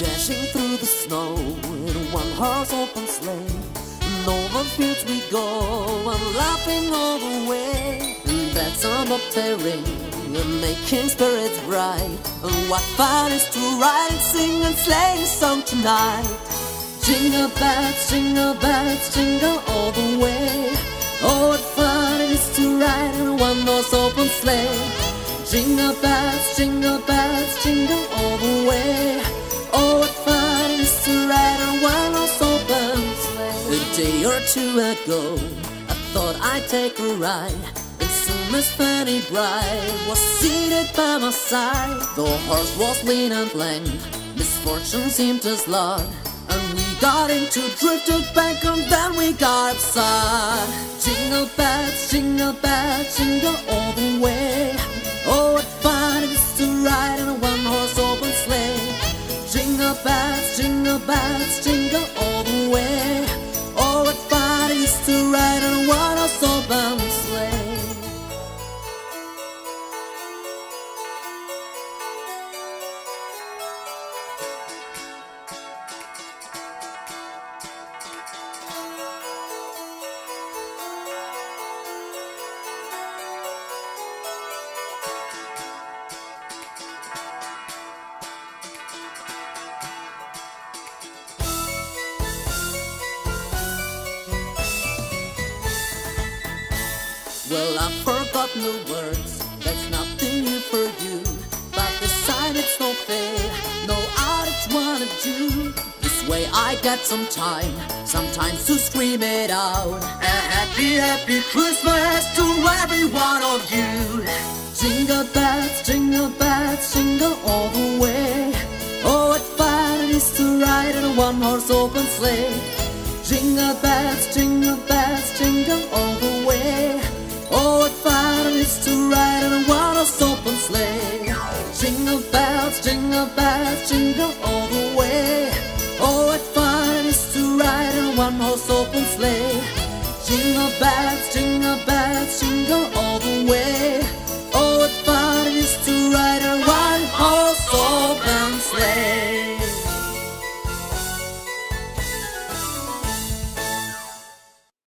dashing through the snow in one horse open sleigh. And over fields we go, and laughing all the way. And that's tearing, and making spirits bright. And what fun is to ride and sing and sleigh song tonight. Jingle bells, jingle bells, jingle all the way. Oh, what fun it is to ride in a one horse open sleigh. Jingle bells, jingle bells, jingle A day or two ago, I thought I'd take a ride. And soon Miss Fanny Bright was seated by my side. The horse was lean and lame, misfortune seemed to slide. And we got into drifted back and then we got upside. Jingle bells, jingle bells, jingle all the way. Oh, what fun it is to ride in a one horse open sleigh. Jingle bells, jingle bells, jingle all Well, I forgot the words. That's nothing new for you. But this time it's no fair. No, just wanna do. This way I get some time. Sometimes to scream it out. A happy, happy Christmas to every one of you. Jingle bells, jingle bells, jingle all the way. Oh, what fun it is to ride in a one horse open sleigh. Jingle bells, jingle bells, jingle all the way. Jingle bells, jingle bells, jingle all the way. Oh, what fun is to ride in one horse open sleigh. Jingle bells, jingle bells, jingle all the way.